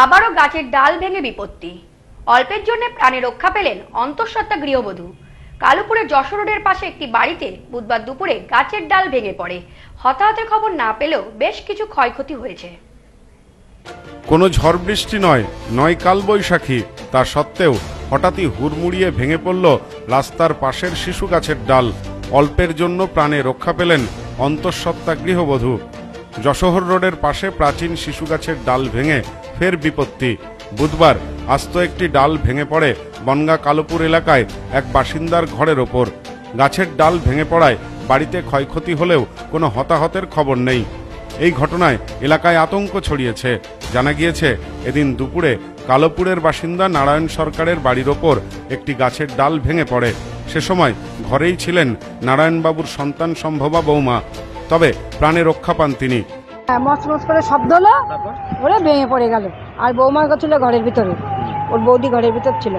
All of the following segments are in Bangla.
আবারও গাছের ডাল ভেঙে বিপত্তি। অল্পের জন্য প্রাণে রক্ষা পেলেন অন্তঃসত্ত্বা গৃহবধূ। কালুপুরের যশোর রোডের পাশে একটি বাড়িতে বুধবার দুপুরে গাছের ডাল ভেঙে পড়ে। হতাহতের খবর না পেলেও বেশ কিছু ক্ষয়ক্ষতি হয়েছে। কোনো ঝড় বৃষ্টি নয় নয় কালবৈশাখী তা সত্ত্বেও হঠাৎই হুড়মুড়িয়ে ভেঙে পড়ল রাস্তার পাশের শিশু গাছের ডাল। অল্পের জন্য প্রাণে রক্ষা পেলেন অন্তঃসত্ত্বা গৃহবধূ। যশোহর রোডের পাশে প্রাচীন শিশু গাছের ডাল ভেঙে ফের বিপত্তি। বুধবার আস্ত একটি ডাল ভেঙে পড়ে বনগা কালোপুর এলাকায় এক বাসিন্দার ঘরের ওপর। গাছের ডাল ভেঙে পড়ায় বাড়িতে ক্ষয়ক্ষতি হলেও কোনো হতাহতের খবর নেই। এই ঘটনায় এলাকায় আতঙ্ক ছড়িয়েছে। জানা গিয়েছে, এদিন দুপুরে কালোপুরের বাসিন্দা নারায়ণ সরকারের বাড়ির ওপর একটি গাছের ডাল ভেঙে পড়ে। সে সময় ঘরেই ছিলেন নারায়ণবাবুর সন্তান সম্ভবা বৌমা। তবে প্রাণে রক্ষা পান তিনি। হ্যাঁ, মচ মচ করে শব্দ হলো ওরে ভেঙে পড়ে গেল। আর বৌমা ছিল ঘরের ভিতরে। ওর বৌদি ঘরের ভিতর ছিল।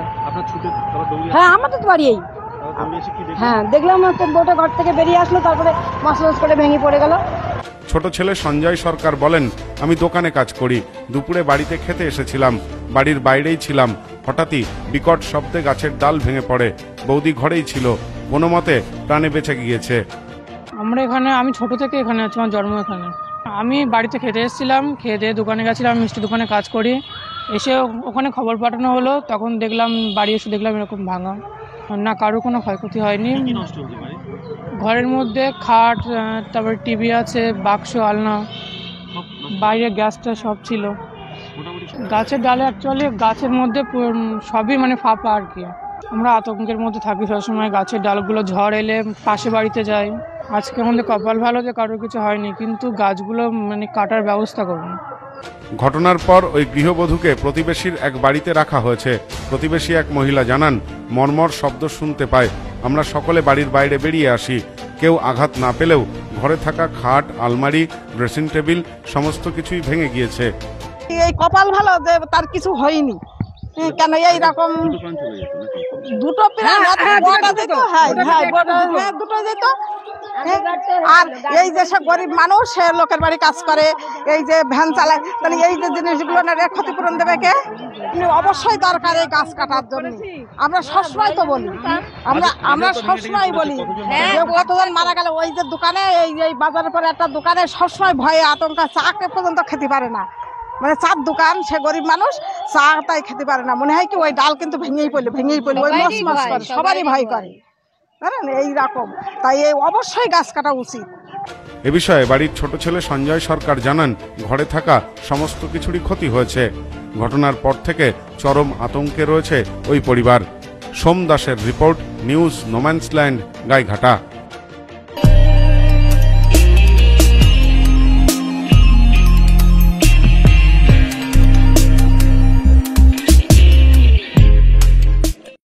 হ্যাঁ আমাদের তো বাড়ি এই। তারপর দৌড়ে এসে কি দেখলেন? হ্যাঁ দেখলাম বউটা ঘর থেকে বেরিয়ে আসলো তারপরে মচ মচ করে ভেঙে পড়ে গেল। ছোট ছেলে সঞ্জয় সরকার বলেন আমি দোকানে কাজ করি। দুপুরে বাড়িতে খেতে এসেছিলাম। বাড়ির বাইরেই ছিলাম। হঠাৎই বিকট শব্দে গাছের ডাল ভেঙে পড়ে। বৌদি ঘরেই ছিল। কোনো মতে প্রাণে বেঁচে গিয়েছে। আমরা এখানে আমি ছোট থেকে এখানে আছি আমার জন্ম এখানে। আমি বাড়িতে খেতে এসেছিলাম খেয়ে দিয়ে দোকানে গেছিলাম মিষ্টি দোকানে কাজ করি। এসে ওখানে খবর পাঠানো হলো তখন দেখলাম বাড়ি এসে দেখলাম এরকম ভাঙা। না কারও কোনো ক্ষয়ক্ষতি হয়নি। ঘরের মধ্যে খাট তারপর টিভি আছে বাক্স আলনা বাইরে গ্যাসটা সব ছিল। গাছের ডালে অ্যাকচুয়ালি গাছের মধ্যে সবই মানে ফাঁপা আর কি। আমরা আতঙ্কের মধ্যে থাকি সবসময় গাছের ডালগুলো ঝড় এলে পাশে বাড়িতে যাই। আজকে আমাদের কপাল ভালো যে কারোর কিছু হয়নি কিন্তু গাছগুলো মানে কাটার ব্যবস্থা করুন। ঘটনার পর ওই গৃহবধূকে প্রতিবেশীর এক বাড়িতে রাখা হয়েছে। প্রতিবেশী এক মহিলা জানান মর্মর শব্দ শুনতে পায়। আমরা সকলে বাড়ির বাইরে বেরিয়ে আসি। কেউ আঘাত না পেলেও ঘরে থাকা খাট আলমারি ড্রেসিং টেবিল সমস্ত কিছুই ভেঙে গিয়েছে। এই কপাল ভালো যে তার কিছু হয়নি। হ্যাঁ, কেন এই রকম দুটো প্রাণ চলে গেছে নাকি? দুটো বড়টা যেত। আর এই যে সব গরিব মানুষ সে লোকের বাড়ি কাজ করে এই যে ভ্যান চালায় তাহলে এই যে জিনিসগুলো ক্ষতিপূরণ দেবে কে? অবশ্যই দরকার এই গাছ কাটার জন্য। আমরা সবসময় তো বলি আমরা আমরা সবসময় বলি কতজন মারা গেল ওই যে দোকানে এই এই বাজারের পরে একটা দোকানে সবসময় ভয়ে আতঙ্ক চাকে পর্যন্ত খেতে পারে না। মানে চার দোকান সে গরিব মানুষ চা তাই খেতে পারে না। মনে হয় কি ওই ডাল কিন্তু ভেঙেই পড়লে ভেঙেই পড়লে ওই মস মস করে সবারই ভয়। করে। জানেন? এইরকম। তাই এই অবশ্যই গাছ কাটা উচিত। এ বিষয়ে বাড়ির ছোট ছেলে সঞ্জয় সরকার জানান, ঘরে থাকা সমস্ত কিছুরই ক্ষতি হয়েছে। ঘটনার পর থেকে চরম আতঙ্কে রয়েছে ওই পরিবার। সোম দাসের রিপোর্ট, নিউজ, নোম্যান্সল্যান্ড, গাইঘাটা।